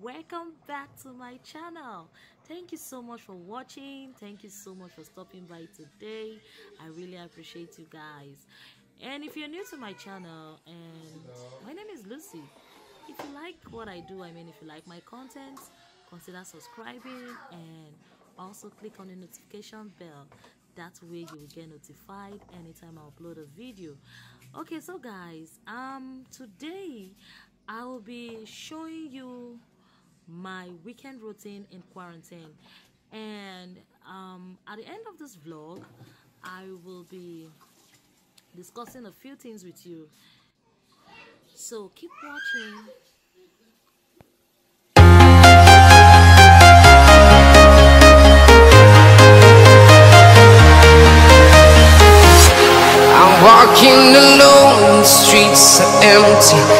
welcome back to my channel. Thank you so much for watching. Thank you so much for stopping by today. I really appreciate you guys. And if you're new to my channel and my name is lucy if you like what i do i mean if you like my content consider subscribing and also click on the notification bell. That way you will get notified anytime i upload a video. Okay so guys um today i will be showing you my weekend routine in quarantine. And um at the end of this vlog i will be discussing a few things with you. So keep watching. I'm Walking alone, the streets are empty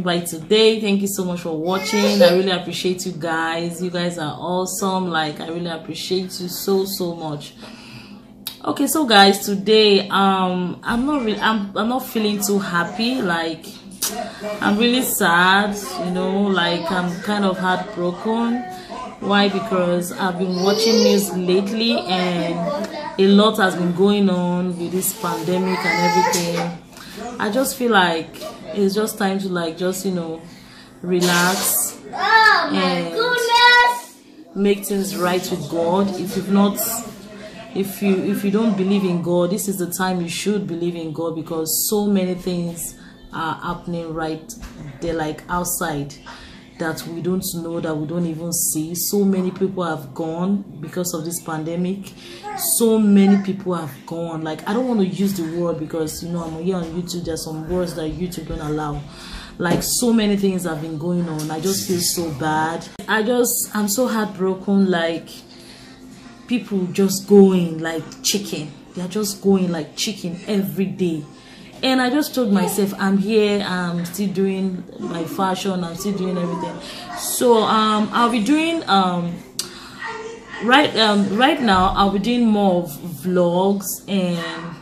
stopping by today. Thank you so much for watching. I really appreciate you guys. You guys are awesome. Like i really appreciate you so so much. Okay so guys today um i'm not really I'm, I'm not feeling too happy. Like i'm really sad you know like i'm kind of heartbroken. Why? Because i've been watching news lately and a lot has been going on with this pandemic and everything. I just feel like it's just time to like just you know relax Oh and goodness! make things right with god if you've not if you if you don't believe in god this is the time you should believe in god because so many things are happening right there like outside that we don't know that we don't even see. So many people have gone because of this pandemic. So many people have gone. Like i don't want to use the word because you know i'm here on youtube. There's some words that youtube don't allow. Like so many things have been going on. I just feel so bad. I just i'm so heartbroken. Like people just going like chicken. They're just going like chicken every day and i just told myself i'm here i'm still doing my fashion i'm still doing everything. So um i'll be doing um right um right now i'll be doing more vlogs and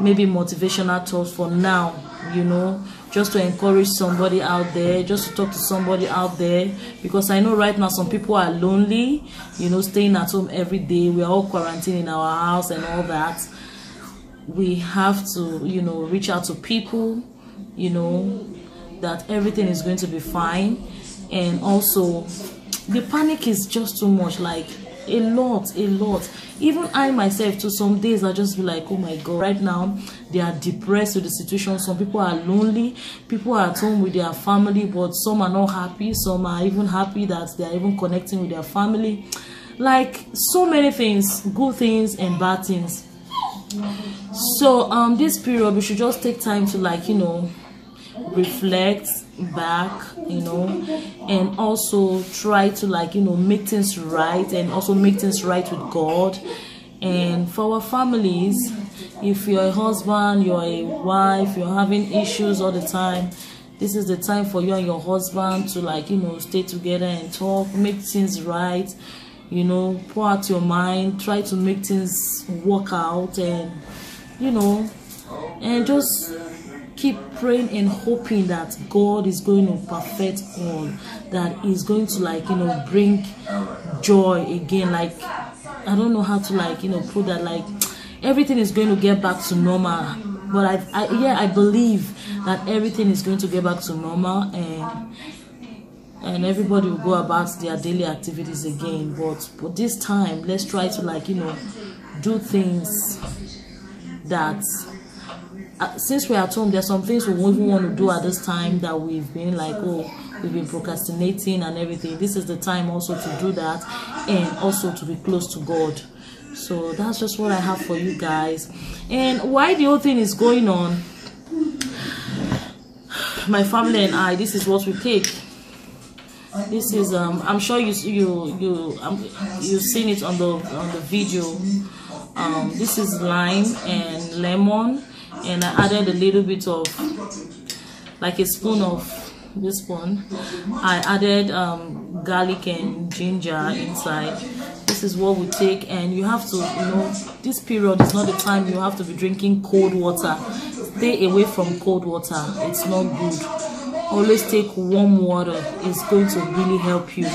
maybe motivational talks for now you know just to encourage somebody out there just to talk to somebody out there. Because i know right now some people are lonely you know staying at home every day. We're all quarantined in our house and all that we have to you know reach out to people you know that everything is going to be fine. And also the panic is just too much like a lot a lot. Even i myself to some days i just be like oh my god. Right now they are depressed with the situation. Some people are lonely. People are at home with their family but some are not happy. Some are even happy that they are even connecting with their family. Like so many things good things and bad things so um this period we should just take time to like you know reflect back you know and also try to like you know make things right and also make things right with god. And for our families if you're a husband you're a wife you're having issues all the time this is the time for you and your husband to like you know stay together and talk make things right you know pour out your mind try to make things work out and you know and just keep praying and hoping that God is going to perfect all that is going to like you know bring joy again. Like I don't know how to like you know put that like everything is going to get back to normal. But I, I yeah I believe that everything is going to get back to normal and and everybody will go about their daily activities again. But but this time let's try to like you know do things that uh, since we're at home there's some things we won't even want to do at this time that we've been like oh we've been procrastinating and everything. This is the time also to do that and also to be close to god. So that's just what i have for you guys. And why the whole thing is going on? My family and i this is what we take this is um i'm sure you you you um, you've seen it on the on the video. Um this is lime and lemon and i added a little bit of like a spoon of this one. I added um garlic and ginger inside. This is what we take and you have to you know this period is not the time you have to be drinking cold water. Stay away from cold water. It's not good always take warm water. It's going to really help you.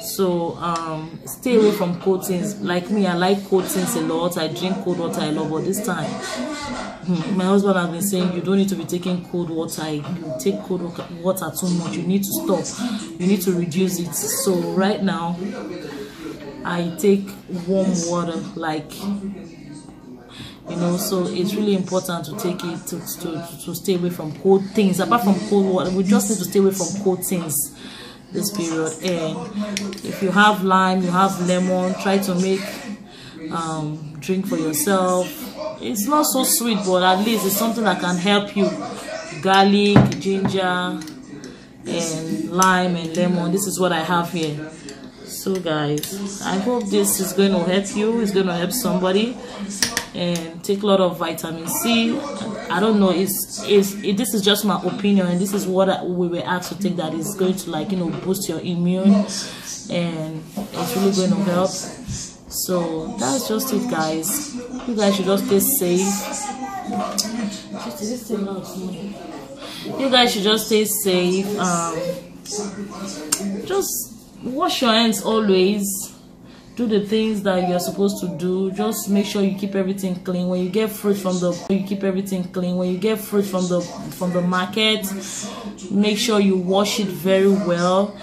So um stay away from cold things like me i like cold things a lot. I drink cold water a lot but this time hmm, my husband has been saying you don't need to be taking cold water. You take cold water too much. You need to stop. You need to reduce it. So right now i take warm water like you know so it's really important to take it to, to to stay away from cold things. Apart from cold water we just need to stay away from cold things this period. And if you have lime you have lemon try to make um drink for yourself. It's not so sweet but at least it's something that can help you. Garlic ginger and lime and lemon. This is what i have here. So guys i hope this is going to help you it's going to help somebody and take a lot of vitamin c. I don't know it's, it's it, this is just my opinion and this is what I, we were asked to take that is going to like you know boost your immune and it's really going to help. So that's just it guys. You guys should just stay safe. You guys should just stay safe um just wash your hands always do the things that you're supposed to do. Just make sure you keep everything clean. When you get fruit from the you keep everything clean. When you get fruit from the from the market make sure you wash it very well.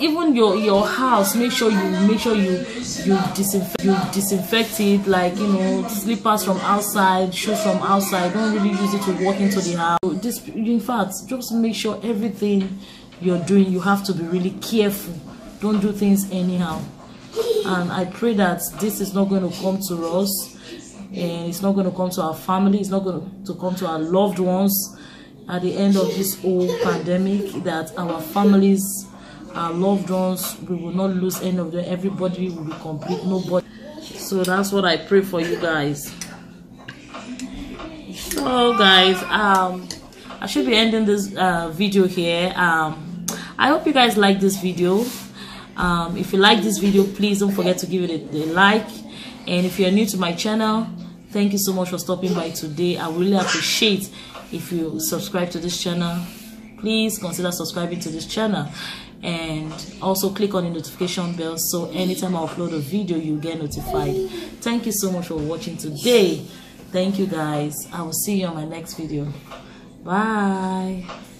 Even your your house make sure you make sure you you disinfect you disinfect it. Like you know slippers from outside shoes from outside. Don't really use it to walk into the house. This in fact just make sure everything you're doing you have to be really careful. Don't do things anyhow and i pray that this is not going to come to us and it's not going to come to our family it's not going to come to our loved ones at the end of this whole pandemic that our families our loved ones we will not lose any of them. Everybody will be complete nobody. So that's what i pray for you guys. So guys um i should be ending this uh, video here. Um i hope you guys like this video um if you like this video please don't forget to give it a, a like. And if you're new to my channel thank you so much for stopping by today. I really appreciate if you subscribe to this channel. Please consider subscribing to this channel. And also click on the notification bell so anytime i upload a video you get notified. Thank you so much for watching today. Thank you guys. I will see you on my next video. Bye